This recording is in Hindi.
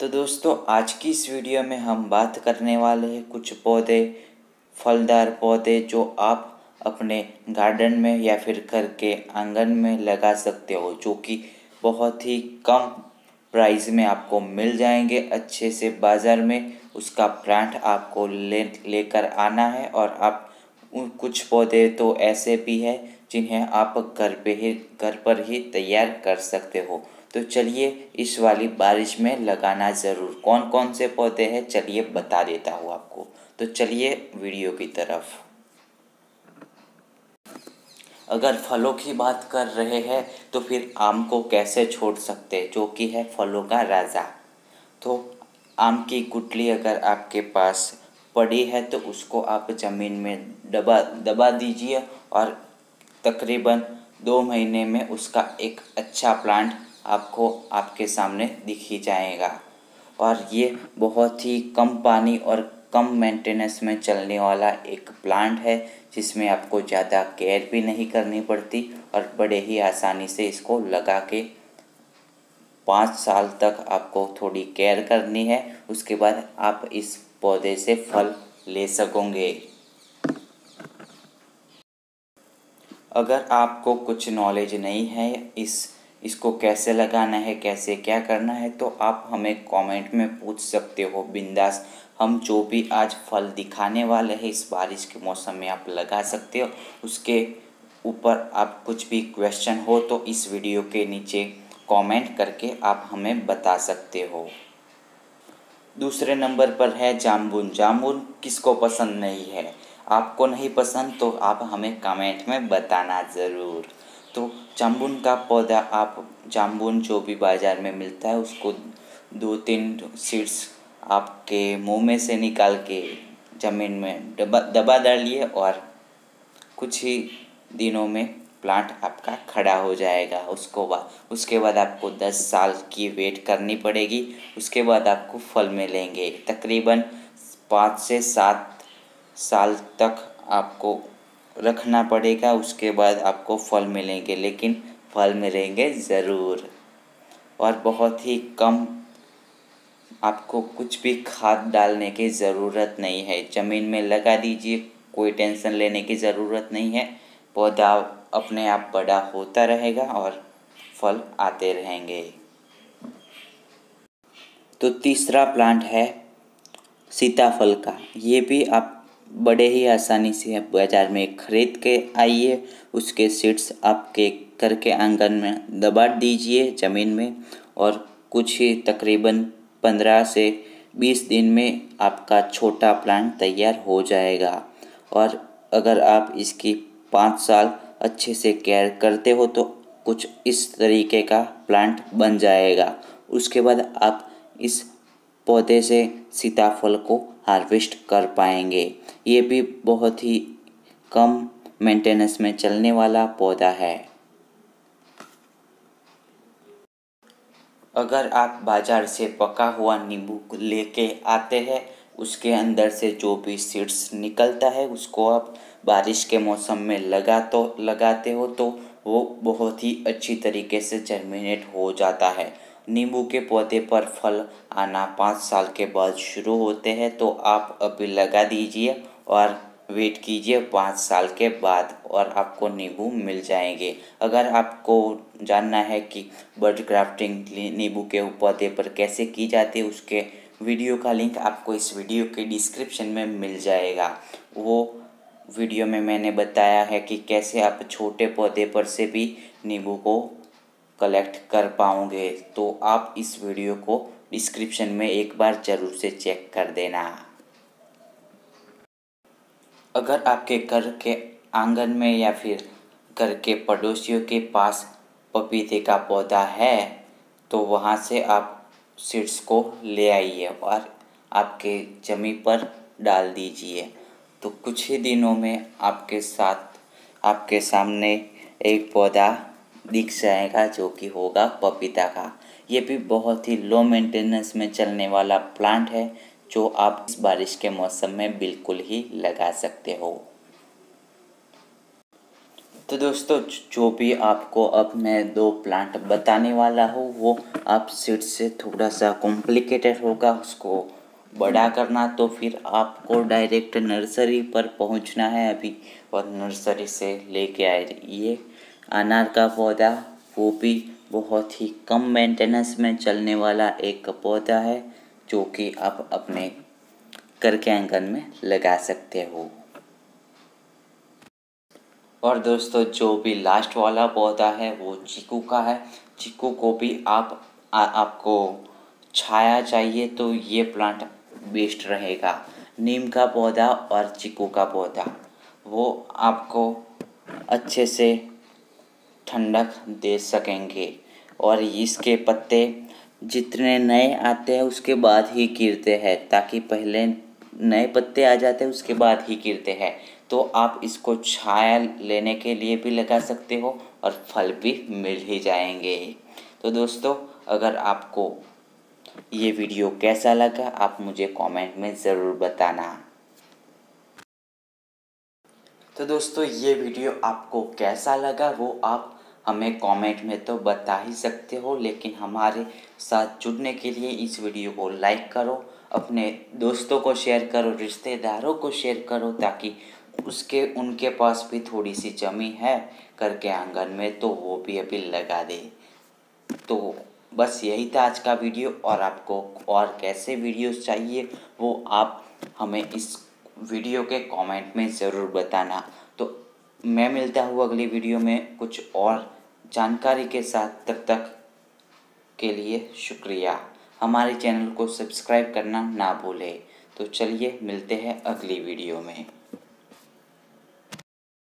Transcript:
तो दोस्तों, आज की इस वीडियो में हम बात करने वाले हैं कुछ पौधे, फलदार पौधे जो आप अपने गार्डन में या फिर घर के आँगन में लगा सकते हो, जो कि बहुत ही कम प्राइस में आपको मिल जाएँगे। अच्छे से बाज़ार में उसका प्लांट आपको ले, लेकर आना है और आप कुछ पौधे तो ऐसे भी है जिन्हें आप घर पे ही, घर पर ही तैयार कर सकते हो। तो चलिए इस वाली बारिश में लगाना ज़रूर। कौन कौन से पौधे हैं? चलिए बता देता हूँ आपको। तो चलिए वीडियो की तरफ़। अगर फलों की बात कर रहे हैं तो फिर आम को कैसे छोड़ सकते जो कि है फलों का राजा। तो आम की गुटली अगर आपके पास पड़ी है तो उसको आप ज़मीन में दबा दबा दीजिए और तकरीबन दो महीने में उसका एक अच्छा प्लांट आपको आपके सामने दिख ही जाएगा। और ये बहुत ही कम पानी और कम मेंटेनेंस में चलने वाला एक प्लांट है, जिसमें आपको ज़्यादा केयर भी नहीं करनी पड़ती और बड़े ही आसानी से इसको लगा के पाँच साल तक आपको थोड़ी केयर करनी है, उसके बाद आप इस पौधे से फल ले सकोगे। अगर आपको कुछ नॉलेज नहीं है इस इसको कैसे लगाना है, कैसे क्या करना है तो आप हमें कमेंट में पूछ सकते हो। बिंदास, हम जो भी आज फल दिखाने वाले हैं, इस बारिश के मौसम में आप लगा सकते हो। उसके ऊपर आप कुछ भी क्वेश्चन हो तो इस वीडियो के नीचे कमेंट करके आप हमें बता सकते हो। दूसरे नंबर पर है जामुन। जामुन किसको पसंद नहीं है? आपको नहीं पसंद तो आप हमें कमेंट में बताना ज़रूर। तो जामुन का पौधा आप जामुन जो भी बाज़ार में मिलता है, उसको दो तीन सीड्स आपके मुँह में से निकाल के ज़मीन में दबा दबा डालिए और कुछ ही दिनों में प्लांट आपका खड़ा हो जाएगा। उसको बाद उसके बाद आपको दस साल की वेट करनी पड़ेगी। उसके बाद आपको फल मिलेंगे। तकरीबन पाँच से सात साल तक आपको रखना पड़ेगा, उसके बाद आपको फल मिलेंगे, लेकिन फल मिलेंगे ज़रूर। और बहुत ही कम आपको कुछ भी खाद डालने की ज़रूरत नहीं है। ज़मीन में लगा दीजिए, कोई टेंशन लेने की ज़रूरत नहीं है। पौधा अपने आप बड़ा होता रहेगा और फल आते रहेंगे। तो तीसरा प्लांट है सीताफल का। ये भी आप बड़े ही आसानी से आप बाज़ार में ख़रीद के आइए, उसके सीड्स आपके घर के आँगन में दबा दीजिए ज़मीन में और कुछ ही तकरीबन पंद्रह से बीस दिन में आपका छोटा प्लांट तैयार हो जाएगा। और अगर आप इसकी पाँच साल अच्छे से केयर करते हो तो कुछ इस तरीके का प्लांट बन जाएगा। उसके बाद आप इस पौधे से सीताफल को हार्वेस्ट कर पाएँगे। ये भी बहुत ही कम मेंटेनेंस में चलने वाला पौधा है। अगर आप बाज़ार से पका हुआ नींबू लेके आते हैं, उसके अंदर से जो भी सीड्स निकलता है, उसको आप बारिश के मौसम में लगा तो लगाते हो तो वो बहुत ही अच्छी तरीके से जर्मिनेट हो जाता है। नींबू के पौधे पर फल आना पाँच साल के बाद शुरू होते हैं तो आप अभी लगा दीजिए और वेट कीजिए पाँच साल के बाद और आपको नींबू मिल जाएँगे। अगर आपको जानना है कि बर्ड क्राफ्टिंग नींबू के पौधे पर कैसे की जाती है, उसके वीडियो का लिंक आपको इस वीडियो के डिस्क्रिप्शन में मिल जाएगा। वो वीडियो में मैंने बताया है कि कैसे आप छोटे पौधे पर से भी नींबू को कलेक्ट कर पाओगे तो आप इस वीडियो को डिस्क्रिप्शन में एक बार ज़रूर से चेक कर देना। अगर आपके घर के आँगन में या फिर घर के पड़ोसियों के पास पपीते का पौधा है तो वहाँ से आप सीड्स को ले आइए और आपके जमी पर डाल दीजिए। तो कुछ ही दिनों में आपके साथ, आपके सामने एक पौधा दिख जाएगा, जो कि होगा पपीता का। ये भी बहुत ही लो मेंटेनेंस में चलने वाला प्लांट है, जो आप इस बारिश के मौसम में बिल्कुल ही लगा सकते हो। तो दोस्तों, जो भी आपको अब मैं दो प्लांट बताने वाला हूँ, वो आप सीट से थोड़ा सा कॉम्प्लिकेटेड होगा, उसको बड़ा करना तो फिर आपको डायरेक्ट नर्सरी पर पहुँचना है अभी, और नर्सरी से लेके ये अनार का पौधा वो भी बहुत ही कम मेंटेनेंस में चलने वाला एक पौधा है जो कि आप अपने घर के आँगन में लगा सकते हो। और दोस्तों जो भी लास्ट वाला पौधा है वो चीकू का है। चीकू को भी आप आ, आपको छाया चाहिए तो ये प्लांट बेस्ट रहेगा। नीम का पौधा और चीकू का पौधा वो आपको अच्छे से ठंडक दे सकेंगे। और इसके पत्ते जितने नए आते हैं, उसके बाद ही गिरते हैं, ताकि पहले नए पत्ते आ जाते हैं, उसके बाद ही गिरते हैं। तो आप इसको छाया लेने के लिए भी लगा सकते हो और फल भी मिल ही जाएँगे। तो दोस्तों, अगर आपको ये वीडियो कैसा लगा, आप मुझे कमेंट में ज़रूर बताना। तो दोस्तों, ये वीडियो आपको कैसा लगा, वो आप हमें कमेंट में तो बता ही सकते हो, लेकिन हमारे साथ जुड़ने के लिए इस वीडियो को लाइक करो, अपने दोस्तों को शेयर करो, रिश्तेदारों को शेयर करो, ताकि उसके, उनके पास भी थोड़ी सी जमी है, करके आँगन में तो वो भी अभी लगा दे। तो बस यही था आज का वीडियो और आपको और कैसे वीडियोस चाहिए, वो आप हमें इस वीडियो के कमेंट में ज़रूर बताना। मैं मिलता हूँ अगली वीडियो में कुछ और जानकारी के साथ। तब तक के लिए शुक्रिया। हमारे चैनल को सब्सक्राइब करना ना भूलें। तो चलिए मिलते हैं अगली वीडियो में।